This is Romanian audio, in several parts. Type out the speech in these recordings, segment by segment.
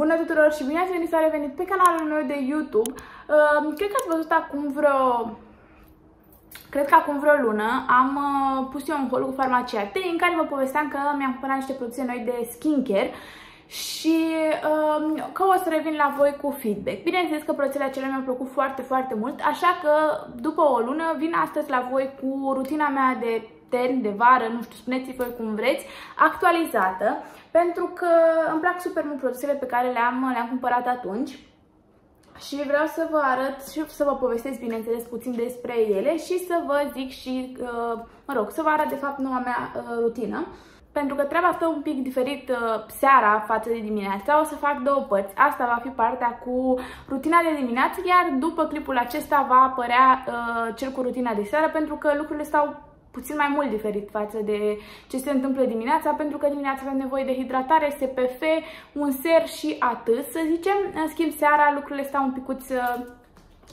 Bună tuturor și bine ați venit, s-a revenit pe canalul meu de YouTube. Uh, cred că ați văzut acum vreo... Cred că acum vreo lună am uh, pus eu un haul cu farmacia T în care vă povesteam că mi-am cumpărat niște produse noi de skincare și uh, că o să revin la voi cu feedback. Bineînțeles că produsele acelea mi-au plăcut foarte, foarte mult, așa că după o lună vin astăzi la voi cu rutina mea de term, de vară, nu știu, spuneți voi cum vreți, actualizată, pentru că îmi plac super mult produsele pe care le-am le, cumpărat atunci și vreau să vă arăt și să vă povestesc, bineînțeles, puțin despre ele și să vă zic și, uh, mă rog, să vă arăt, de fapt, noua mea uh, rutină. Pentru că treaba stă un pic diferit uh, seara față de dimineața, o să fac două părți. Asta va fi partea cu rutina de dimineață, iar după clipul acesta va apărea uh, cel cu rutina de seară, pentru că lucrurile stau puțin mai mult diferit față de ce se întâmplă dimineața, pentru că dimineața avem nevoie de hidratare, SPF, un ser și atât, să zicem. În schimb, seara lucrurile stau un picuț uh,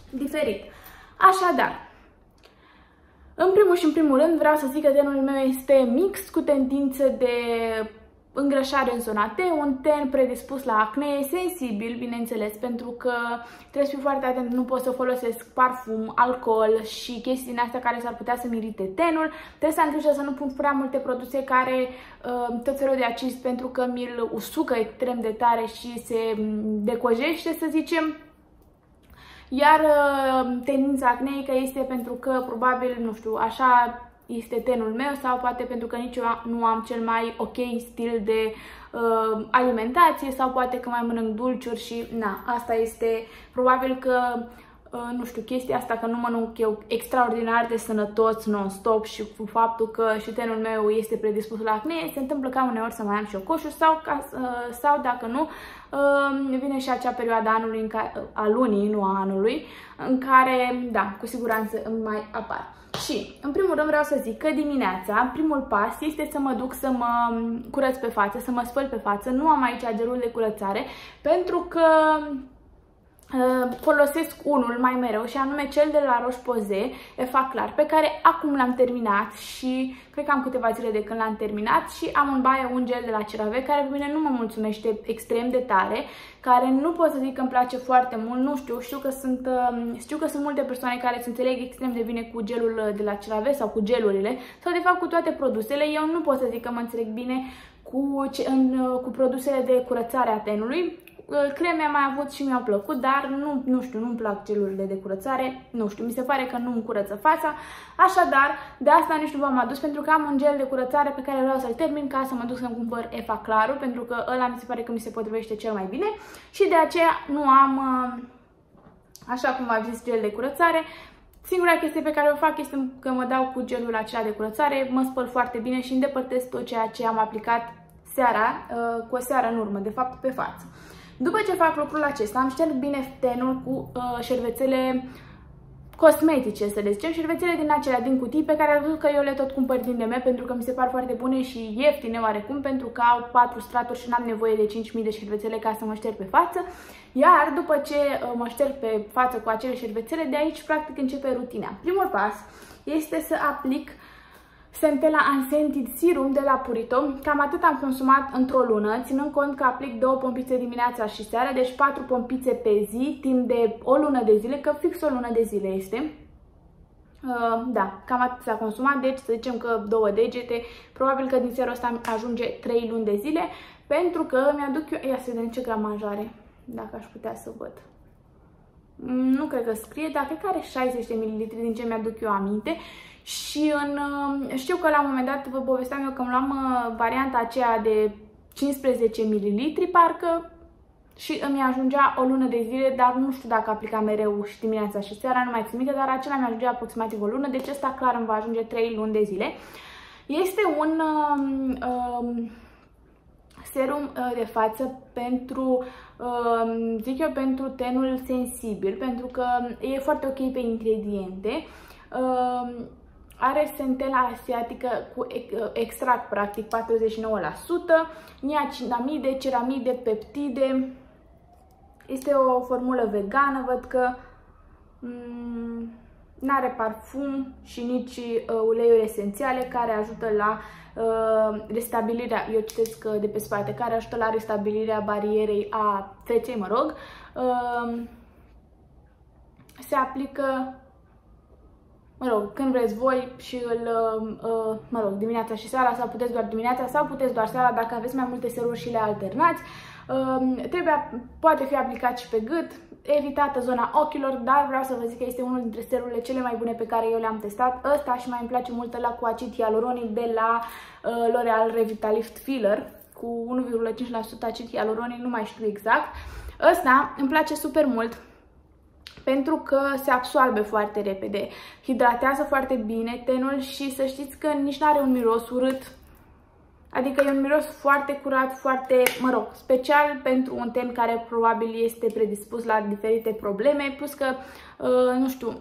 diferit. Așadar, în primul și în primul rând vreau să zic că tenul meu este mix cu tendință de îngrășare în zona T, un ten predispus la acne, sensibil, bineînțeles, pentru că trebuie să fiu foarte atent, nu pot să folosesc parfum, alcool și chestii din astea care s-ar putea să-mi irite tenul. Trebuie să am grijă să nu pun prea multe produse care uh, tot felul de acid pentru că mi-l usucă extrem de tare și se decojește, să zicem. Iar uh, tendința acneică este pentru că probabil, nu știu, așa este tenul meu sau poate pentru că nici eu nu am cel mai ok stil de uh, alimentație sau poate că mai mănânc dulciuri și na, asta este probabil că uh, nu știu, chestia asta că nu mănânc eu extraordinar de sănătos non-stop și cu faptul că și tenul meu este predispus la acne, se întâmplă ca uneori să mai am și o coșu sau, ca, uh, sau dacă nu, uh, vine și acea perioadă anului, în care, a lunii, nu a anului, în care, da, cu siguranță îmi mai apar. Și, în primul rând, vreau să zic că dimineața, primul pas este să mă duc să mă curăț pe față, să mă spăl pe față. Nu am aici gelul de curățare, pentru că Uh, folosesc unul mai mereu și anume cel de la Roche-Posay, EFA Clar, pe care acum l-am terminat și cred că am câteva zile de când l-am terminat și am în baie un gel de la CeraVe care pe mine nu mă mulțumește extrem de tare, care nu pot să zic că îmi place foarte mult, nu știu, știu că sunt, um, știu că sunt multe persoane care se înțeleg extrem de bine cu gelul de la CeraVe sau cu gelurile sau de fapt cu toate produsele, eu nu pot să zic că mă înțeleg bine cu, în, cu produsele de curățare a tenului, creme am mai avut și mi-au plăcut, dar nu, nu știu, nu-mi plac gelurile de curățare, nu știu, mi se pare că nu-mi curăță fața, așadar, de asta nici nu v-am adus, pentru că am un gel de curățare pe care vreau să-l termin ca să mă duc să-mi cumpăr Efa Claru, pentru că ăla mi se pare că mi se potrivește cel mai bine. Și de aceea nu am, uh, așa cum v-am zis, gel de curățare, Singura chestie pe care o fac este că mă dau cu gelul acela de curățare, mă spăl foarte bine și îndepărtez tot ceea ce am aplicat seara, uh, cu o seară în urmă, de fapt pe față. După ce fac lucrul acesta, am șterg bine tenul cu uh, șervețele cosmetice, să le zicem, șervețele din acelea din cutii pe care am văzut că eu le tot cumpăr din DM pentru că mi se par foarte bune și ieftine oarecum pentru că au 4 straturi și n-am nevoie de 5000 de șervețele ca să mă șterg pe față. Iar după ce uh, mă șterg pe față cu acele șervețele, de aici practic începe rutina. Primul pas este să aplic uh, Centella Unscented Serum de la Purito. Cam atât am consumat într-o lună, ținând cont că aplic două pompițe dimineața și seara, deci patru pompițe pe zi, timp de o lună de zile, că fix o lună de zile este. Uh, da, cam atât s-a consumat, deci să zicem că două degete, probabil că din serul ăsta ajunge 3 luni de zile, pentru că mi-aduc eu, ia să vedem ce gramajare, dacă aș putea să văd. Mm, nu cred că scrie, dar cred că are 60 de ml din ce mi-aduc eu aminte și în, uh, știu că la un moment dat vă povesteam eu că îmi luam uh, varianta aceea de 15 ml, parcă, și îmi ajungea o lună de zile, dar nu știu dacă aplica mereu și dimineața și seara, nu mai țin minte, dar acela mi ajungea aproximativ o lună, deci ăsta clar îmi va ajunge 3 luni de zile. Este un um, um, serum uh, de față pentru, um, zic eu, pentru tenul sensibil, pentru că e foarte ok pe ingrediente. Um, are centela asiatică cu extract, practic 49%, niacinamide, ceramide, peptide. Este o formulă vegană, văd că mm, nu are parfum și nici uh, uleiuri esențiale care ajută la uh, restabilirea, eu citesc uh, de pe spate, care ajută la restabilirea barierei a feței, mă rog, uh, se aplică mă rog, când vreți voi și îl, uh, uh, mă rog, dimineața și seara sau puteți doar dimineața sau puteți doar seara dacă aveți mai multe seruri și le alternați. Uh, trebuie, poate fi aplicat și pe gât, evitată zona ochilor, dar vreau să vă zic că este unul dintre serurile cele mai bune pe care eu le-am testat. Ăsta și mai îmi place mult la cu acid hialuronic de la uh, L'Oreal Revitalift Filler cu 1,5% acid hialuronic, nu mai știu exact. Ăsta îmi place super mult pentru că se absorbe foarte repede, hidratează foarte bine tenul și să știți că nici nu are un miros urât, adică e un miros foarte curat, foarte, mă rog, special pentru un ten care probabil este predispus la diferite probleme, plus că, uh, nu știu,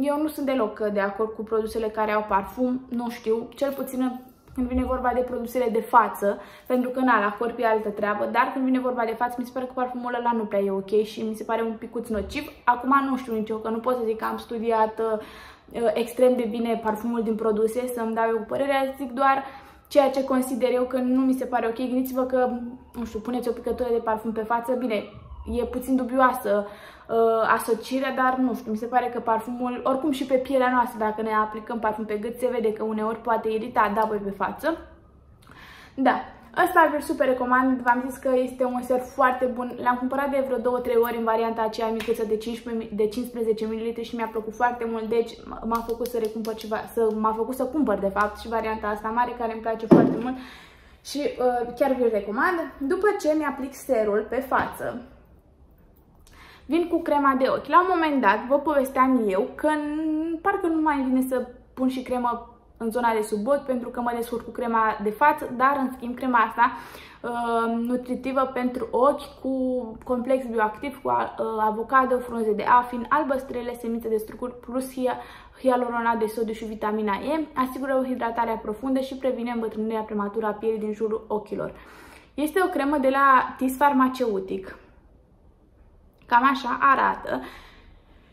eu nu sunt deloc de acord cu produsele care au parfum, nu știu, cel puțin când vine vorba de produsele de față, pentru că na, la corp e altă treabă, dar când vine vorba de față, mi se pare că parfumul ăla nu prea e ok și mi se pare un picuț nociv. Acum nu știu nici eu, că nu pot să zic că am studiat uh, extrem de bine parfumul din produse, să-mi dau eu părerea, zic doar ceea ce consider eu că nu mi se pare ok. Gândiți-vă că, nu știu, puneți o picătură de parfum pe față, bine, e puțin dubioasă uh, asocierea, dar nu știu, mi se pare că parfumul, oricum și pe pielea noastră, dacă ne aplicăm parfum pe gât, se vede că uneori poate irita, da, voi pe față. Da, Asta îl super recomand, v-am zis că este un ser foarte bun. L-am cumpărat de vreo 2-3 ori în varianta aceea micuță de, 15, de 15 ml și mi-a plăcut foarte mult, deci m-a făcut să recumpăr ceva, să m-a făcut să cumpăr de fapt și varianta asta mare care îmi place foarte mult și uh, chiar vi-l recomand. După ce mi-aplic serul pe față, vin cu crema de ochi. La un moment dat vă povesteam eu că parcă nu mai vine să pun și cremă în zona de sub bot pentru că mă descurc cu crema de față, dar în schimb crema asta uh, nutritivă pentru ochi cu complex bioactiv, cu uh, avocado, frunze de afin, albăstrele, semințe de strucuri plus hialuronat de sodiu și vitamina E, asigură o hidratare profundă și previne îmbătrânirea prematură a pielii din jurul ochilor. Este o cremă de la TIS Farmaceutic Cam așa arată.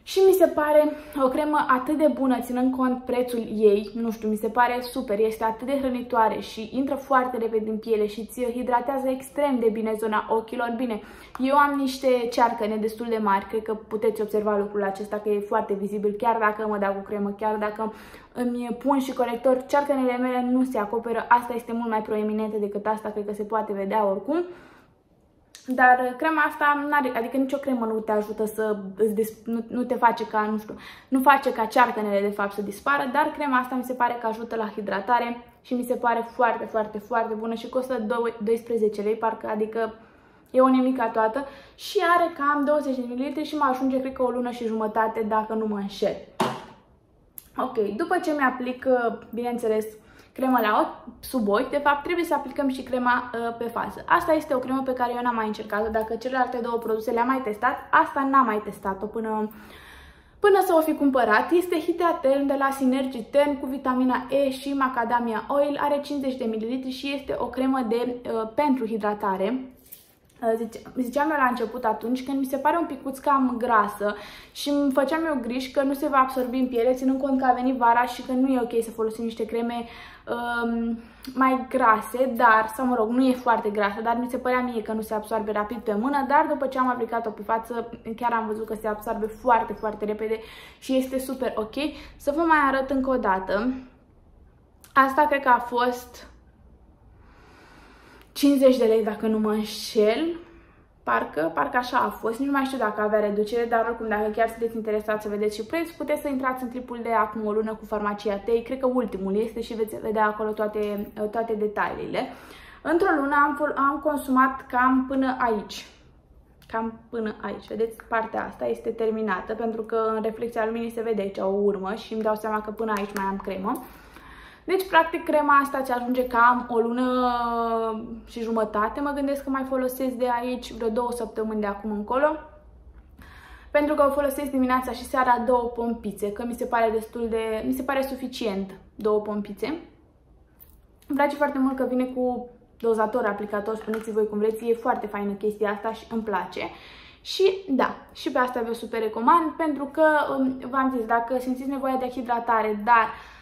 Și mi se pare o cremă atât de bună, ținând cont prețul ei, nu știu, mi se pare super, este atât de hrănitoare și intră foarte repede în piele și ți hidratează extrem de bine zona ochilor. Bine, eu am niște cearcăne destul de mari, cred că puteți observa lucrul acesta, că e foarte vizibil, chiar dacă mă dau cu cremă, chiar dacă îmi pun și corector, cearcănele mele nu se acoperă, asta este mult mai proeminentă decât asta, cred că se poate vedea oricum. Dar uh, crema asta, n-are, adică nicio cremă nu te ajută să îți nu, nu te face ca, nu știu, nu face ca cearcănele de fapt să dispară, dar crema asta mi se pare că ajută la hidratare și mi se pare foarte, foarte, foarte bună și costă 12 lei, parcă, adică e o nemica toată și are cam 20 de ml și mă ajunge, cred că o lună și jumătate dacă nu mă înșel. Ok, după ce mi-aplic, uh, bineînțeles, cremă la ochi, sub ochi, de fapt trebuie să aplicăm și crema uh, pe față. Asta este o cremă pe care eu n-am mai încercat-o, dacă celelalte două produse le-am mai testat, asta n-am mai testat-o până, până să o fi cumpărat. Este Hydratern de la Synergy Ten cu vitamina E și macadamia oil, are 50 de ml și este o cremă de, uh, pentru hidratare. Uh, zice, ziceam eu la început atunci când mi se pare un picuț cam grasă și îmi făceam eu griji că nu se va absorbi în piele, ținând cont că a venit vara și că nu e ok să folosim niște creme um, mai grase, dar, sau mă rog, nu e foarte grasă, dar mi se părea mie că nu se absorbe rapid pe mână, dar după ce am aplicat-o pe față, chiar am văzut că se absorbe foarte, foarte repede și este super ok. Să vă mai arăt încă o dată. Asta cred că a fost 50 de lei dacă nu mă înșel. Parcă, parcă așa a fost, nu mai știu dacă avea reducere, dar oricum dacă chiar sunteți interesați să vedeți și preț, puteți să intrați în clipul de acum o lună cu farmacia Tei, cred că ultimul este și veți vedea acolo toate, toate detaliile. Într-o lună am, am consumat cam până aici, cam până aici, vedeți, partea asta este terminată, pentru că în reflexia luminii se vede aici o urmă și îmi dau seama că până aici mai am cremă. Deci, practic, crema asta ți ajunge cam o lună și jumătate. Mă gândesc că mai folosesc de aici vreo două săptămâni de acum încolo. Pentru că o folosesc dimineața și seara două pompițe, că mi se pare destul de... mi se pare suficient două pompițe. Îmi place foarte mult că vine cu dozator, aplicator, spuneți voi cum vreți, e foarte faină chestia asta și îmi place. Și da, și pe asta vă super recomand pentru că um, v-am zis, dacă simțiți nevoia de hidratare, dar Uh,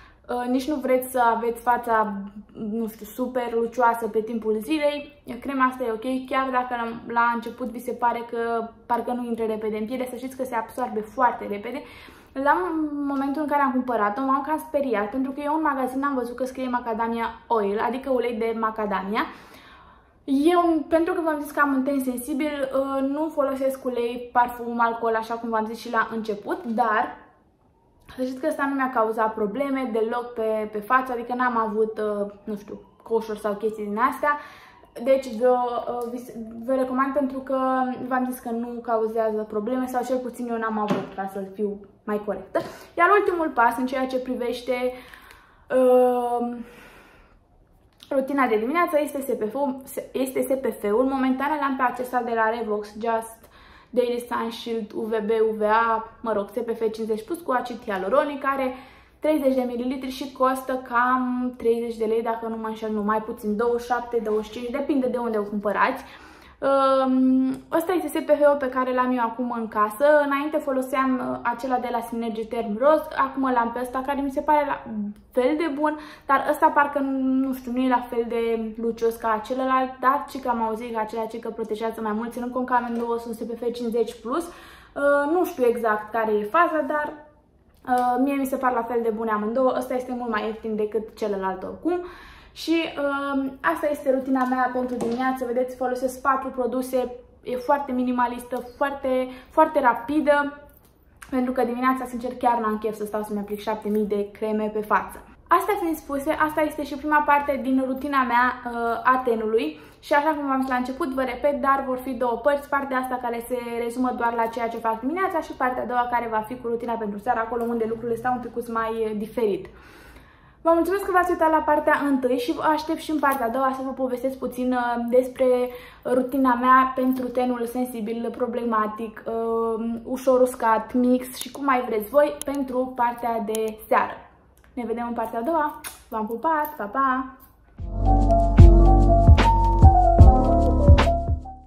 nici nu vreți să aveți fața, nu știu, super lucioasă pe timpul zilei, crema asta e ok, chiar dacă la, la început vi se pare că parcă nu intră repede în piele, să știți că se absorbe foarte repede. La momentul în care am cumpărat-o, m-am cam speriat, pentru că eu în magazin am văzut că scrie Macadamia Oil, adică ulei de macadamia. Eu, pentru că v-am zis că am un ten sensibil, uh, nu folosesc ulei, parfum, alcool, așa cum v-am zis și la început, dar să știți că asta nu mi-a cauzat probleme deloc pe, pe față, adică n-am avut, uh, nu știu, coșuri sau chestii din astea. Deci vă, uh, vă recomand pentru că v-am zis că nu cauzează probleme sau cel puțin eu n-am avut ca să fiu mai corectă. Iar ultimul pas în ceea ce privește uh, rutina de dimineață este SPF-ul. Este SPF-ul. Momentan l-am pe acesta de la Revox Just Daily Sun Shield UVB UVA, mă rog, SPF 50 plus cu acid hialuronic, care 30 de ml și costă cam 30 de lei, dacă nu mă înșel, nu mai puțin, 27-25, depinde de unde o cumpărați. Ăsta este SPF-ul pe care l-am eu acum în casă. Înainte foloseam uh, acela de la Synergy Term Rose, acum l-am pe ăsta care mi se pare la fel de bun, dar ăsta parcă, nu știu, nu e la fel de lucios ca celălalt, dar ce că am auzit că acela ce că protejează mai mult, ținând cont că amândouă sunt SPF 50+, plus. Uh, nu știu exact care e faza, dar uh, mie mi se par la fel de bune amândouă. Ăsta este mult mai ieftin decât celălalt oricum. Și uh, asta este rutina mea pentru dimineață. Vedeți, folosesc patru produse, e foarte minimalistă, foarte, foarte rapidă, pentru că dimineața, sincer, chiar n-am chef să stau să-mi aplic 7000 de creme pe față. Asta fiind spuse, asta este și prima parte din rutina mea uh, a tenului și așa cum v-am zis la început, vă repet, dar vor fi două părți, partea asta care se rezumă doar la ceea ce fac dimineața și partea a doua care va fi cu rutina pentru seara, acolo unde lucrurile stau un pic mai uh, diferit. Vă mulțumesc că v-ați uitat la partea întâi și vă aștept și în partea a doua să vă povestesc puțin uh, despre rutina mea pentru tenul sensibil, problematic, uh, ușor uscat, mix și cum mai vreți voi pentru partea de seară. Ne vedem în partea a doua. V-am pupat, pa, pa!